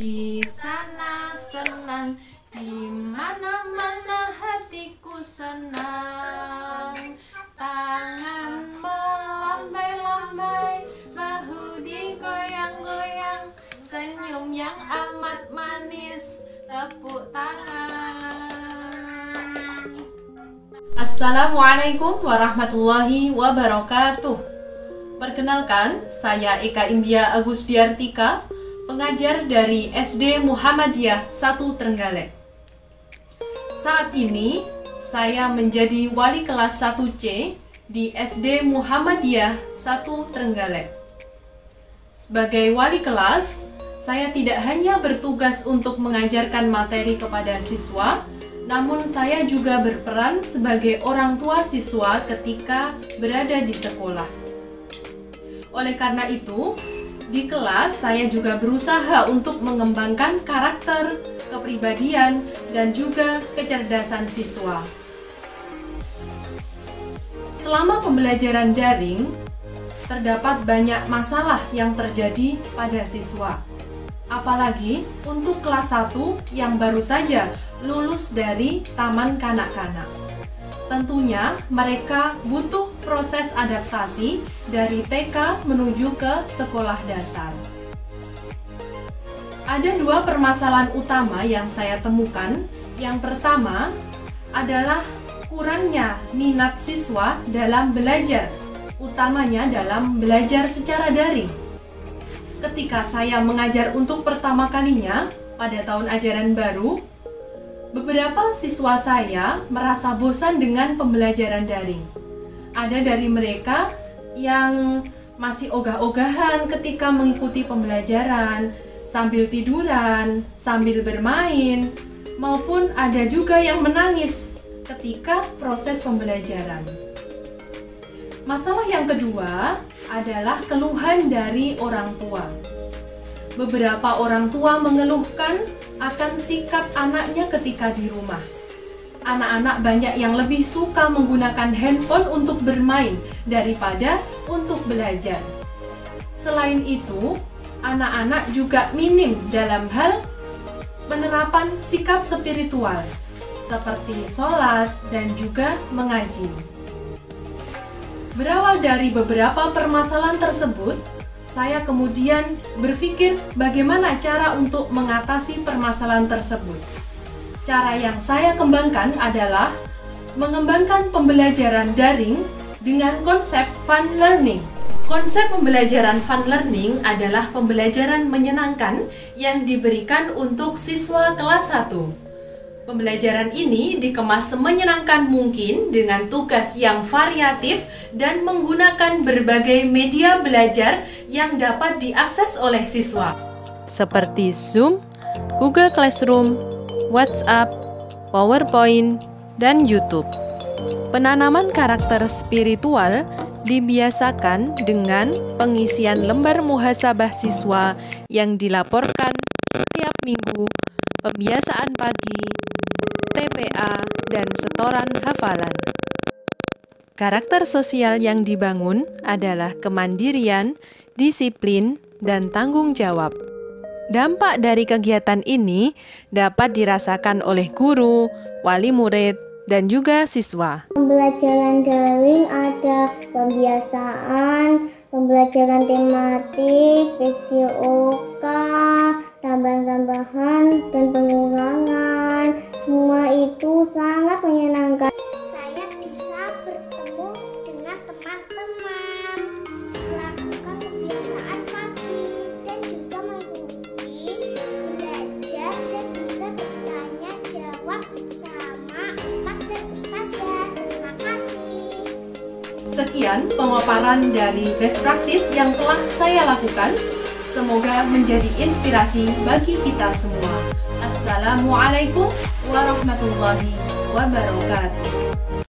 Di sana senang, di mana-mana hatiku senang. Tangan melambai-lambai, bahu digoyang-goyang, senyum yang amat manis, tepuk tangan. Assalamualaikum warahmatullahi wabarakatuh. Perkenalkan, saya Eka Imbia Agustiartika pengajar dari SD Muhammadiyah 1 Trenggalek. Saat ini, saya menjadi wali kelas 1C di SD Muhammadiyah 1 Trenggalek. Sebagai wali kelas, saya tidak hanya bertugas untuk mengajarkan materi kepada siswa, namun saya juga berperan sebagai orang tua siswa ketika berada di sekolah. Oleh karena itu, di kelas saya juga berusaha untuk mengembangkan karakter, kepribadian, dan juga kecerdasan siswa. Selama pembelajaran daring, terdapat banyak masalah yang terjadi pada siswa. Apalagi untuk kelas 1 yang baru saja lulus dari taman kanak-kanak. Tentunya mereka butuh proses adaptasi dari TK menuju ke sekolah dasar. Ada dua permasalahan utama yang saya temukan. Yang pertama adalah kurangnya minat siswa dalam belajar, utamanya dalam belajar secara daring. Ketika saya mengajar untuk pertama kalinya pada tahun ajaran baru, Beberapa siswa saya merasa bosan dengan pembelajaran daring. Ada dari mereka yang masih ogah-ogahan ketika mengikuti pembelajaran, sambil tiduran, sambil bermain, maupun ada juga yang menangis ketika proses pembelajaran. Masalah yang kedua adalah keluhan dari orang tua. Beberapa orang tua mengeluhkan akan sikap anaknya ketika di rumah. Anak-anak banyak yang lebih suka menggunakan handphone untuk bermain daripada untuk belajar. Selain itu, anak-anak juga minim dalam hal penerapan sikap spiritual seperti sholat dan juga mengaji. Berawal dari beberapa permasalahan tersebut, saya kemudian berpikir bagaimana cara untuk mengatasi permasalahan tersebut. Cara yang saya kembangkan adalah mengembangkan pembelajaran daring dengan konsep fun learning. Konsep pembelajaran fun learning adalah pembelajaran menyenangkan yang diberikan untuk siswa kelas 1. Pembelajaran ini dikemas semenyenangkan mungkin dengan tugas yang variatif dan menggunakan berbagai media belajar yang dapat diakses oleh siswa. Seperti Zoom, Google Classroom, WhatsApp, PowerPoint, dan YouTube. Penanaman karakter spiritual dibiasakan dengan pengisian lembar muhasabah siswa yang dilaporkan setiap minggu, pembiasaan pagi, TPA, dan setoran hafalan. Karakter sosial yang dibangun adalah kemandirian, disiplin, dan tanggung jawab. Dampak dari kegiatan ini dapat dirasakan oleh guru, wali murid, dan juga siswa. Pembelajaran daring ada pembiasaan, pembelajaran tematik, PJOK, Sekian pemaparan dari best practice yang telah saya lakukan. Semoga menjadi inspirasi bagi kita semua. Assalamualaikum warahmatullahi wabarakatuh.